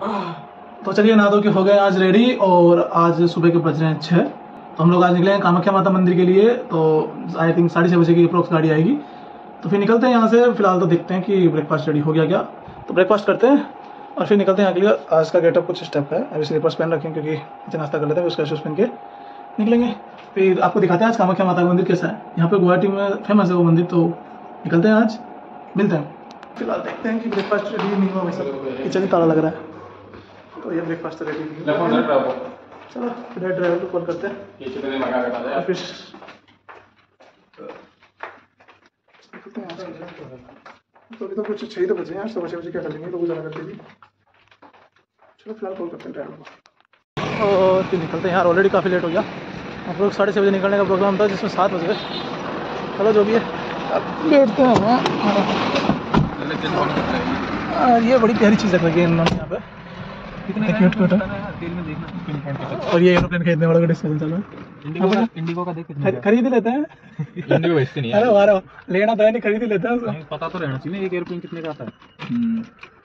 तो चलिए ना दो के हो गए आज रेडी और आज सुबह के बज रहे हैं छः तो हम लोग आज निकले हैं कामाख्या माता मंदिर के लिए तो आई थिंक साढ़े छः बजे की अप्रोक्स गाड़ी आएगी। तो फिर निकलते हैं यहाँ से, फ़िलहाल तो देखते हैं कि ब्रेकफास्ट रेडी हो गया क्या। तो ब्रेकफास्ट करते हैं और फिर निकलते हैं अगली आज का गेटअप कुछ स्टेप है, अभी स्लीपर्स पहन रखें क्योंकि नीचे नाश्ता कर लेते हैं, उसका शूज़ पहन के निकलेंगे। फिर आपको दिखाते हैं आज कामाख्या माता का मंदिर कैसा है। यहाँ पे गुवाहाटी में फ़ेमस है वो मंदिर तो निकलते हैं आज। मिलते हैं। फ़िलहाल देखते हैं कि ब्रेकफास्ट रेडी नहीं हुआ, वैसा। किचन ताला लग रहा है। तो ये ब्रेकफास्ट रेडी हुआ चलो फिर ड्राइवर को कॉल करते हैं। और फिर हैं। से। तो अभी तो कुछ छः ही तो बजे हैं आज तो बजे बजे क्या कर लेंगे लोग ज़्यादा करते भी। चलो फ़िलहाल कॉल करते हैं ड्राइवर को। और फिर निकलते हैं यार। ऑलरेडी काफ़ी लेट हो गया। हम लोग साढ़े छः बजे निकलने का प्रोग्राम था जिसमें सात बज। गए चलो जो भी है। अब बैठते हैं। और ये बड़ी प्यारी चीज़ रख लगी है इन्होंने यहाँ पे। कितने क्यूट क्यूट है? और ये एरोप्लेन खरीदने वाला का डिस्कशन चल। है इंडिगो का देख खरीद लेते हैं। इंडिगो बेचते नहीं अरे वाह लेना तो है नहीं खरीद ही लेते हैं पता तो रहना चाहिए एक एयरप्लेन कितने का आता है।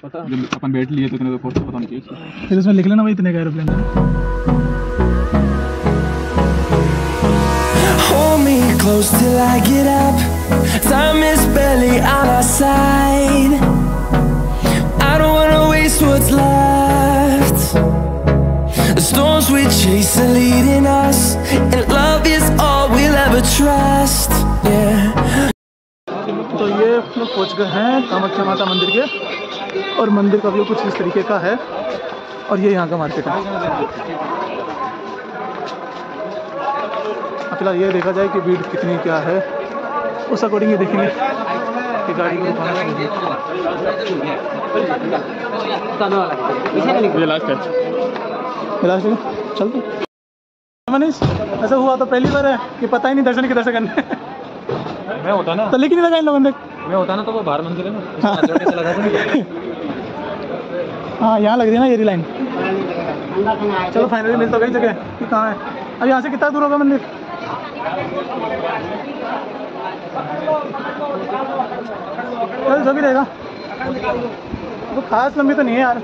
पता? जब अपन बैठ लिए तो इतने तो कोर्स पता नहीं चाहिए फिर उसमें लिख लेना भाई इतने का एरोप्लेन है Hold me close till I get up. Time is barely on our side. I don't wanna waste what's left. Storms we chase are leading us, and love is all we'll ever trust. Yeah. तो ये लोग पहुँच गए हैं कामाख्या माता मंदिर के और मंदिर का व्यू कुछ इस तरीके का है और ये यहाँ का मार्केट है अब फ़िलहाल ये देखा जाए कि भीड़ कितनी क्या है उस अकॉर्डिंग ये देखेंगे कि गाड़ी को चाहिए ये लास्ट है लास्ट में चलते मनीष ऐसा हुआ तो पहली बार है कि पता ही नहीं दर्शन किधर से करने। मैं होता ना। तो लेकिन लगा इन लोगों ने? मैं होता ना तो वो बाहर मंदिर है ना हाँ। चला हाँ यहाँ लग रही है ना ये लाइन। चलो फाइनली मिल तो गई जगह। कि कहाँ है? अब यहाँ से कितना दूर होगा मंदिर? चल जो भी रहेगा। तो खास लंबी तो नहीं है यार।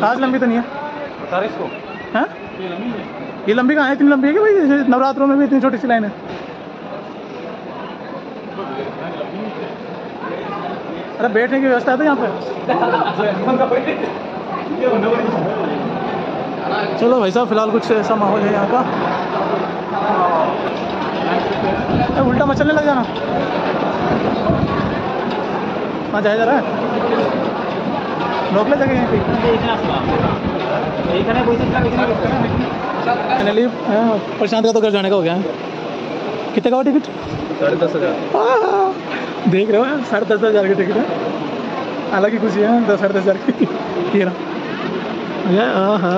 खास लंबी तो नहीं है। हैं? ये लंबी कहाँ है? इतनी लंबी है कि भाई? नवरात्रों में भी इतनी छोटी सी लाइन है। अरे बैठने की व्यवस्था है तो यहाँ पे। चलो भाई साहब, फ़िलहाल कुछ ऐसा माहौल है यहाँ का। उल्टा मचलने लग जाना। हाँ जाया जा रहा है? रोक ले जगह यहीं पे। फाइनली प्रशांत का तो घर जाने का हो गया। है कितने का हुआ टिकट साढ़े दस हज़ार। देख रहे हो साढ़े दस हज़ार की टिकट है। हालाँकि कुछ है दस साढ़े दस हज़ार की। ये रहा। अरे आहा।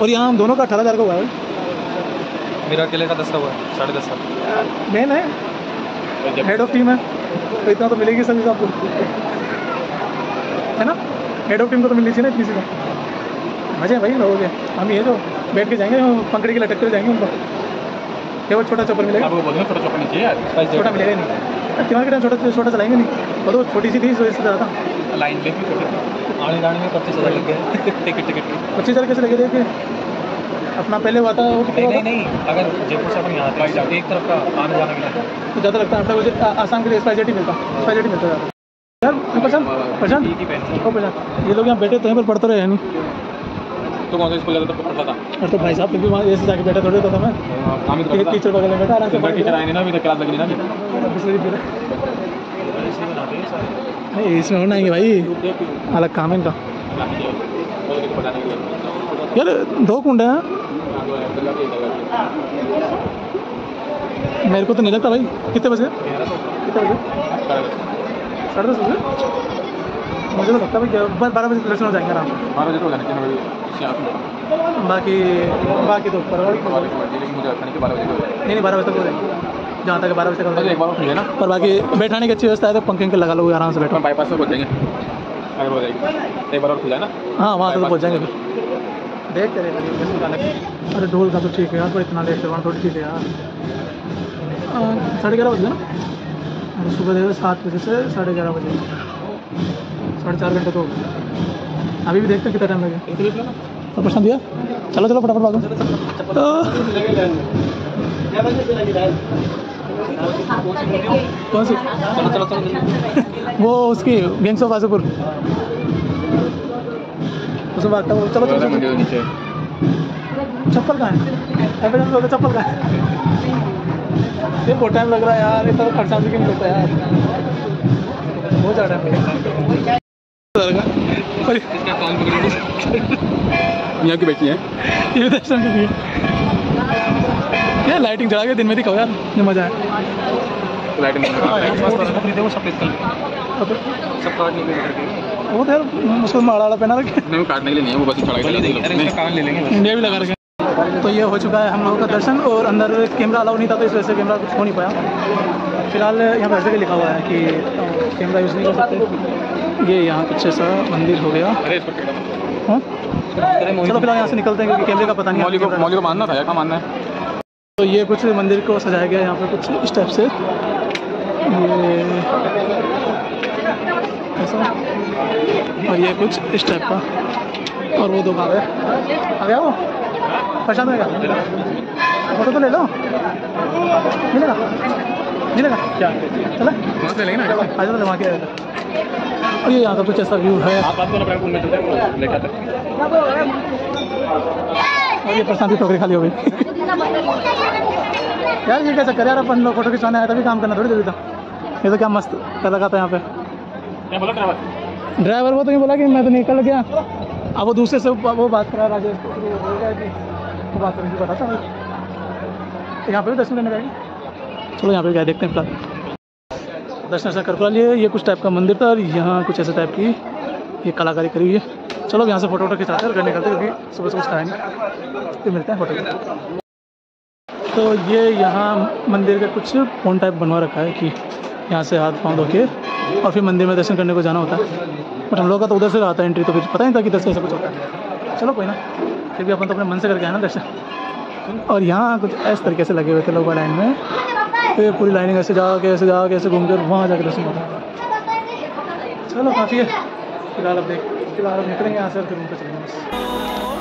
और यहाँ हम दोनों का अठारह हज़ार का हुआ है। मेरा अकेले का दस का हुआ है साढ़े दस का मेन है। हेड ऑफ़ टीम है। तो इतना तो मिलेगी सभी आपको। है ना? हेड ऑफ़ टीम को तो मिलनी चाहिए ना इतनी सी मज़े भाई लोगों हम ये जो बैठ के जाएँगे पंखड़ी के लटक कर जाएँगे उनको। केवल छोटा चौपर मिलेगा? आपको बोल छोटा चौका नहीं छोटा मिलेगा ही नहीं। त्योहार के टाइम छोटा छोटा चलाएँगे नहीं? वो तो छोटी सी थी इससे ज़्यादा। था लाइन लेके छोटे। आने जाने में पच्चीस हज़ार लग गए। टिकट टिकट पच्चीस हज़ार कैसे लगे थे अपना पहले हुआ था वो नहीं नहीं नहीं। अगर जयपुर से अपन यहाँ आते एक तरफ़ का आने जाने मिला। तो ज़्यादा लगता है अपना मुझे आसाम के लिए स्पाइजेट ही मिलता। स्पाइजेट ही मिलता ज़्यादा। यार प्रशांत। ही ओ प्रशांत। ये लोग यहाँ बैठे तो हैं पर पढ़ते रहे नहीं? तो कौन सा स्कूल जाता तो पढ़ता था। और तो भाई साहब फिर भी वहाँ ऐसे जाके बैठा थोड़े होता था मैं काम ही तो टीचर बगल में बैठा आराम से था टीचर आएँगे ना अभी तक क्लास लगी ना। नहीं इसमें होना ही भाई। अलग काम है इनका। यार दो कुंड हैं। मेरे को तो नहीं लगता भाई। कितने बजे? कितने बजे? साढ़े दस बजे। मुझे तो लगता है बस बारह बजे दर्शन हो जाएँगे आराम से बारह बजे तो हो जाने तीन बजे बाकी बाकी तो ऊपर लेकिन मुझे लगता नहीं कि बारह बजे नहीं नहीं बारह बजे तक हो जाएँगे। जहाँ तक बारह बजे तक हो एक बार खुल जाए ना। पर बाकी बैठाने की अच्छी व्यवस्था है तो पंखे के लगा लो आराम से बैठो। बाईपास से पहुँच जाएँगे हो एक बार और खुल जाए ना? हाँ वहाँ तक तो पहुँच जाएँगे फिर देखते रहे अरे ढोल का तो ठीक है यार पर इतना लेट करवाना थोड़ी ठीक है यार। साढ़े ग्यारह बजे ना? अरे सुबह देखो सात बजे से साढ़े ग्यारह बजे। साढ़े चार घंटे तो हो अभी भी देखते हैं कितना टाइम लगेगा तो प्रशांत भैया, चलो चलो, फटाफट भागो। कौन सी? वो उसकी गैंग्स ऑफ़ वासेपुर उसमें भागता वो चलो चलो चप्पल कहाँ है? चप्पल कहाँ है? ये बहुत टाइम लग रहा है यार इतना खर्चा भी क्यों मिलता है यार। बहुत ज़्यादा यहाँ की बैठी है? ये दर्शन के लिए। ये लाइटिंग चला के दिन में दिखाओ यार ये मज़ा है। लाइट वो सफ़ेद कलर सब कार्ड नहीं वो तो यार उसको माड़ा वाला पहना रखे। नहीं काटने के लिए नहीं है वो बस चढ़ा के ले लेंगे इंडिया भी लगा रखे तो ये हो चुका है हम लोगों का दर्शन और अंदर कैमरा अलाउ नहीं था तो इस वजह से कैमरा कुछ हो नहीं पाया। फ़िलहाल यहाँ पर ऐसे भी लिखा हुआ है कि कैमरा यूज़ नहीं कर सकते। ये यहाँ कुछ ऐसा मंदिर हो गया। हाँ? चलो फ़िलहाल यहाँ से निकलते हैं क्योंकि कैमरे का पता नहीं मौली को मौली को मानना था क्या मानना है? तो ये कुछ मंदिर को सजाया गया यहाँ पर कुछ इस टाइप से। ये ऐसा। और ये कुछ इस टाइप का। और वो दो भाग है। आ गया वो? पहचान फ़ोटो तो ले लो। मिलेगा? मिलेगा? क्या? चला। वहाँ से लेंगे ना? वहाँ के और ये यहाँ का कुछ ऐसा व्यू है। आप करो और ये प्रशांति टोकरी खाली हो गई। यार ये चक्कर है यार अपन लोग? फ़ोटो खिंचवाने आया तभी काम करना थोड़ी ज़रूरी था। ये तो क्या मस्त कर रखा था यहाँ पे। ड्राइवर वो तो नहीं बोला कि मैं तो निकल गया। अब वो दूसरे से वो बात करा राजेश वो बात करने की पता यहाँ पे भी दर्शन करने गए? चलो यहाँ पे क्या देखते हैं फ़िलहाल। दर्शन वर्शन कर पा लिए, ये कुछ टाइप का मंदिर था और यहाँ कुछ ऐसे टाइप की, ये कलाकारी करी हुई है। चलो यहाँ से फ़ोटो वोटो खिंचाते हैं घर निकलते क्योंकि सुबह सुबह खाएँगे फिर मिलते हैं फ़ोटो तो ये यहाँ मंदिर का कुछ फ़ोन टाइप बनवा रखा है कि यहाँ से हाथ पाँव धो के और फिर मंदिर में दर्शन करने को जाना होता है। बट हम लोग का तो उधर से आता है एंट्री तो फिर पता नहीं था कि से ऐसा कुछ होता है। चलो कोई ना, फिर भी अपन तो अपने मन से करके आए ना दर्शन। और यहाँ कुछ इस तरीके से लगे हुए थे लोग लाइन में। फिर पूरी लाइनिंग ऐसे जा के, ऐसे जा के, ऐसे घूम के, वहाँ जाके दर्शन करते हैं। चलो, काफ़ी है। फ़िलहाल अब देख, फ़िलहाल अब निकलेंगे यहाँ से फिर रूम पर चलेंगे।